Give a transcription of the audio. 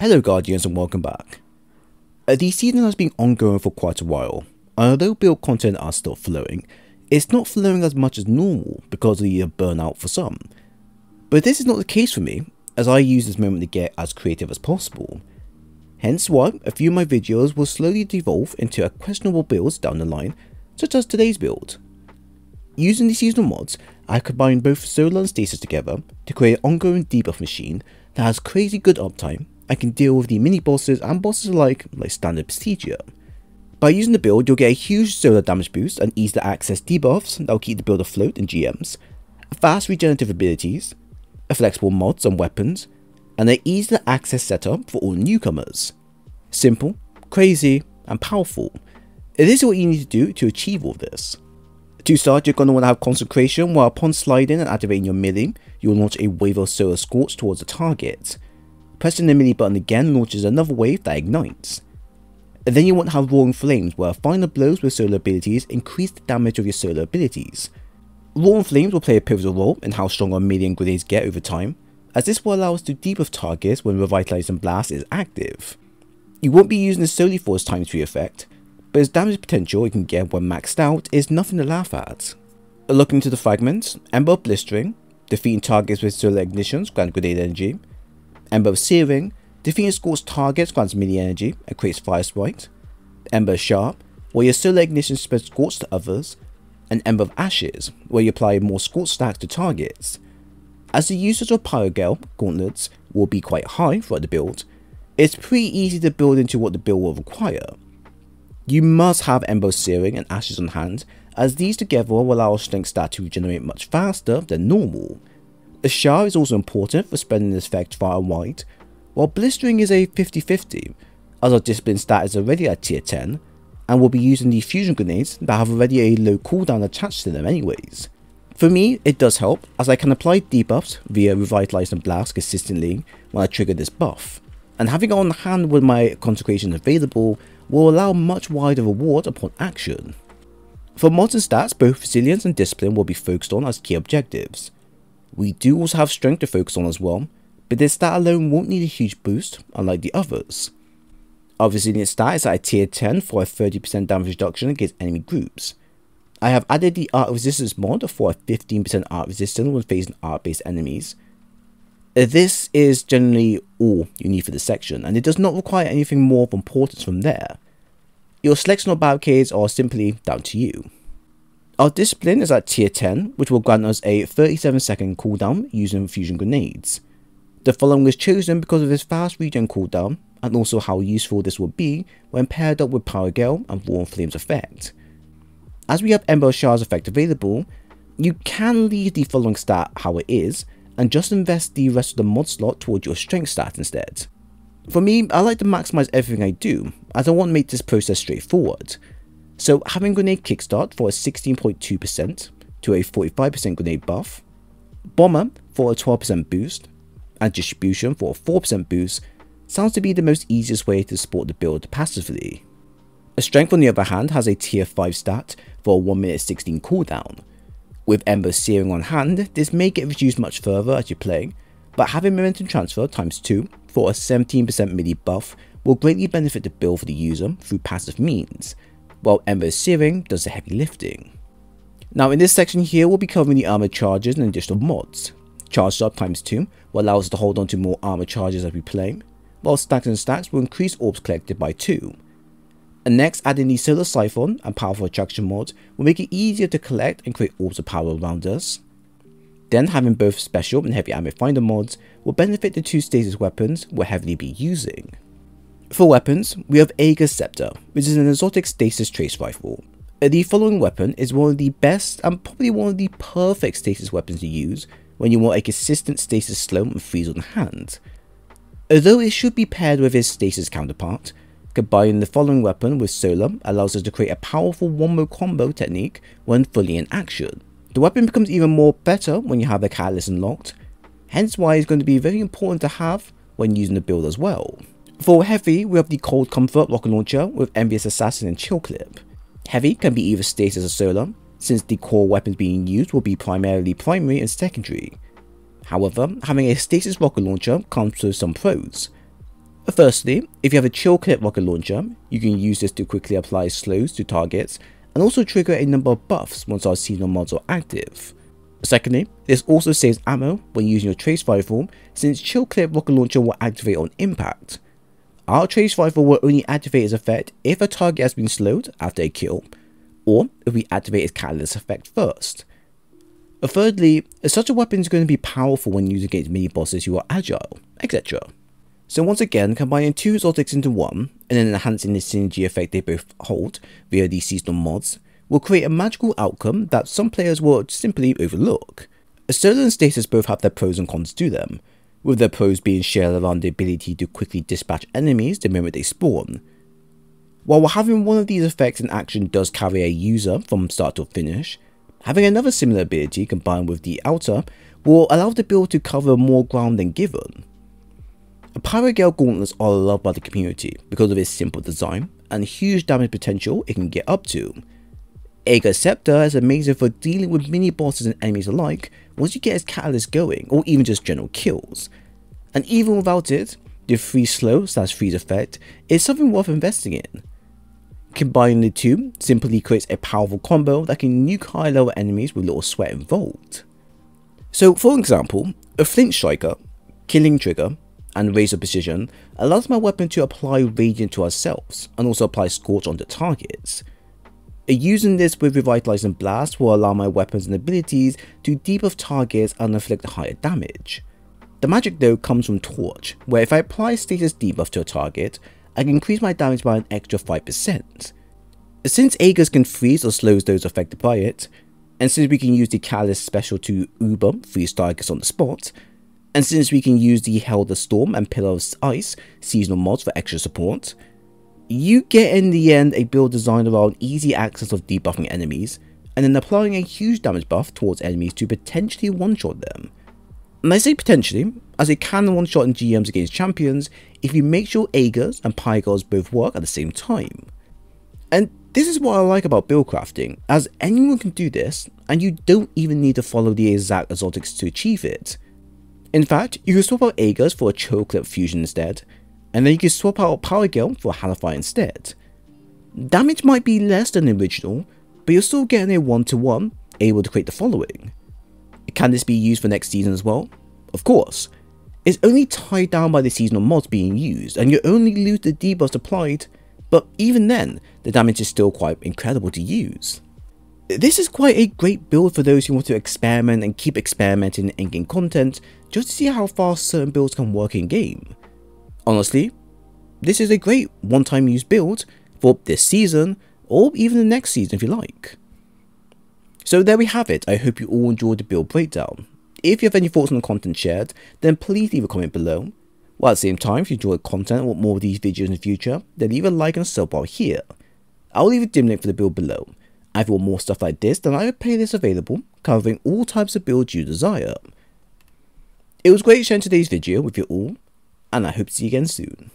Hello Guardians and welcome back. Uh, the season has been ongoing for quite a while, and although build content are still flowing, it's not flowing as much as normal because of the burnout for some. But this is not the case for me, as I use this moment to get as creative as possible. Hence why a few of my videos will slowly devolve into questionable builds down the line, such as today's build. Using the seasonal mods, I combine both solar and stasis together to create an ongoing debuff machine that has crazy good uptime I can deal with the mini bosses and bosses alike like standard procedure. By using the build, you'll get a huge solar damage boost and easy to access debuffs that will keep the build afloat in GMs, fast regenerative abilities, a flexible mods and weapons, and an easy to access setup for all newcomers. Simple, crazy, and powerful. It is what you need to do to achieve all this. To start, you're going to want to have concentration while upon sliding and activating your melee, you'll launch a wave of solar scorch towards the target. Pressing the melee button again launches another wave that ignites. Then you won't have Roaring Flames where final blows with solar abilities increase the damage of your solar abilities. Roaring Flames will play a pivotal role in how strong our melee and grenades get over time, as this will allow us to debuff targets when Revitalizing Blast is active. You won't be using this solely for its times 3 effect, but its damage potential you can get when maxed out is nothing to laugh at. Looking to the fragments, Ember Blistering, defeating targets with solar ignitions grant grenade energy, Ember of Searing, defeating Scorched targets grants melee energy and creates Fire Sprite. Ember Sharp, where your solar ignition spreads Scorch to others. And Ember of Ashes, where you apply more Scorch stacks to targets. As the usage of Pyrogale gauntlets will be quite high throughout the build, it's pretty easy to build into what the build will require. You must have Ember Searing and Ashes on hand, as these together will allow strength stat to regenerate much faster than normal, the Shower is also important for spreading this effect far and wide, while Blistering is a 50-50, as our Discipline stat is already at tier 10, and we'll be using the fusion grenades that have already a low cooldown attached to them anyways. For me, it does help, as I can apply debuffs via Revitalizing Blast consistently when I trigger this buff, and having it on hand with my consecration available will allow much wider reward upon action. For modern stats, both Resilience and Discipline will be focused on as key objectives, we do also have strength to focus on as well, but this stat alone won't need a huge boost, unlike the others. Our resilience stat is at a tier 10 for a 30% damage reduction against enemy groups. I have added the arc resistance mod for a 15% arc resistance when facing arc based enemies. Uh, this is generally all you need for this section, and it does not require anything more of importance from there. Your selection of barricades are simply down to you. Our discipline is at tier 10, which will grant us a 37 second cooldown using fusion grenades. The following is chosen because of its fast regen cooldown and also how useful this will be when paired up with Pyrogale and Warm Flames effect. As we have Ember Shards effect available, you can leave the following stat how it is and just invest the rest of the mod slot towards your strength stat instead. For me, I like to maximize everything I do, as I want to make this process straightforward. So having grenade kickstart for a 16.2% to a 45% grenade buff, bomber for a 12% boost, and distribution for a 4% boost sounds to be the most easiest way to support the build passively. A strength on the other hand has a tier 5 stat for a 1 minute 16 cooldown. With Ember Searing on hand, this may get reduced much further as you play, but having momentum transfer times 2 for a 17% melee buff will greatly benefit the build for the user through passive means, while Ember Searing does the heavy lifting. Now in this section here we'll be covering the armor charges and additional mods. Charge up times 2 will allow us to hold on to more armor charges as we play, while stacks and stacks will increase orbs collected by 2. And next adding the Solar Siphon and Powerful Attraction mod will make it easier to collect and create orbs of power around us. Then having both special and heavy ammo finder mods will benefit the two stasis weapons we'll heavily be using. For weapons, we have Ager's Scepter, which is an exotic stasis trace rifle. Uh, the following weapon is one of the best and probably one of the perfect stasis weapons to use when you want a consistent stasis slow and freeze on hand. Although it should be paired with its stasis counterpart, combining the following weapon with Solar allows us to create a powerful one-mo combo technique when fully in action. The weapon becomes even more better when you have the catalyst unlocked, hence why it's going to be very important to have when using the build as well. For Heavy, we have the Cold Comfort rocket launcher with Envious Assassin and Chill Clip. Heavy can be either stasis or solar, since the core weapons being used will be primarily primary and secondary. However, having a stasis rocket launcher comes with some pros. Firstly, if you have a chill clip rocket launcher, you can use this to quickly apply slows to targets and also trigger a number of buffs once our seasonal mods are active. Secondly, this also saves ammo when using your trace rifle since chill clip rocket launcher will activate on impact. Our trace rifle will only activate its effect if a target has been slowed after a kill, or if we activate its catalyst effect first. Thirdly, such a weapon is going to be powerful when used against mini bosses who are agile, etc. So once again, combining two exotics into one, and then enhancing the synergy effect they both hold via these seasonal mods, will create a magical outcome that some players will simply overlook. Solar and Stasis both have their pros and cons to them, with their pros being shared around the ability to quickly dispatch enemies the moment they spawn. While having one of these effects in action does carry a user from start to finish, having another similar ability combined with the outer will allow the build to cover more ground than given. Gale gauntlets are loved by the community because of its simple design and huge damage potential it can get up to. Ager's Scepter is amazing for dealing with mini bosses and enemies alike once you get his catalyst going or even just general kills. And even without it, the freeze slow slash freeze effect is something worth investing in. Combining the two simply creates a powerful combo that can nuke high level enemies with little sweat involved. So for example, a Flint Striker, Killing Trigger, and Razor Precision allows my weapon to apply Radiant to ourselves and also apply Scorch on the targets. Using this with Revitalizing Blast will allow my weapons and abilities to debuff targets and inflict higher damage. The magic though comes from Torch, where if I apply status debuff to a target, I can increase my damage by an extra 5%. Since Ager's can freeze or slows those affected by it, and since we can use the Catalyst special to Uber freeze targets on the spot, and since we can use the Herald of Storm and Pillar of Ice seasonal mods for extra support, you get in the end a build designed around easy access of debuffing enemies, and then applying a huge damage buff towards enemies to potentially one-shot them. And I say potentially, as it can one-shot in GMs against champions if you make sure Ager's and Pygos both work at the same time. And this is what I like about build crafting, as anyone can do this, and you don't even need to follow the exact exotics to achieve it. In fact, you can swap out Ager's for a Clip Fusion instead, and then you can swap out Gale for Halify instead. Damage might be less than the original, but you're still getting a one-to-one, able to create the following. Can this be used for next season as well? Of course. It's only tied down by the seasonal mods being used, and you only lose the debuffs applied, but even then, the damage is still quite incredible to use. This is quite a great build for those who want to experiment and keep experimenting and gain content just to see how fast certain builds can work in game. Honestly, this is a great one-time use build for this season or even the next season if you like. So there we have it, I hope you all enjoyed the build breakdown. If you have any thoughts on the content shared, then please leave a comment below. While at the same time, if you enjoyed content and want more of these videos in the future, then leave a like and a sub bar here. I'll leave a dim link for the build below. If you want more stuff like this, then I have a playlist available covering all types of builds you desire. It was great sharing today's video with you all, and I hope to see you again soon.